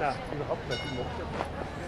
Ja, überhaupt nicht. Ich mag das.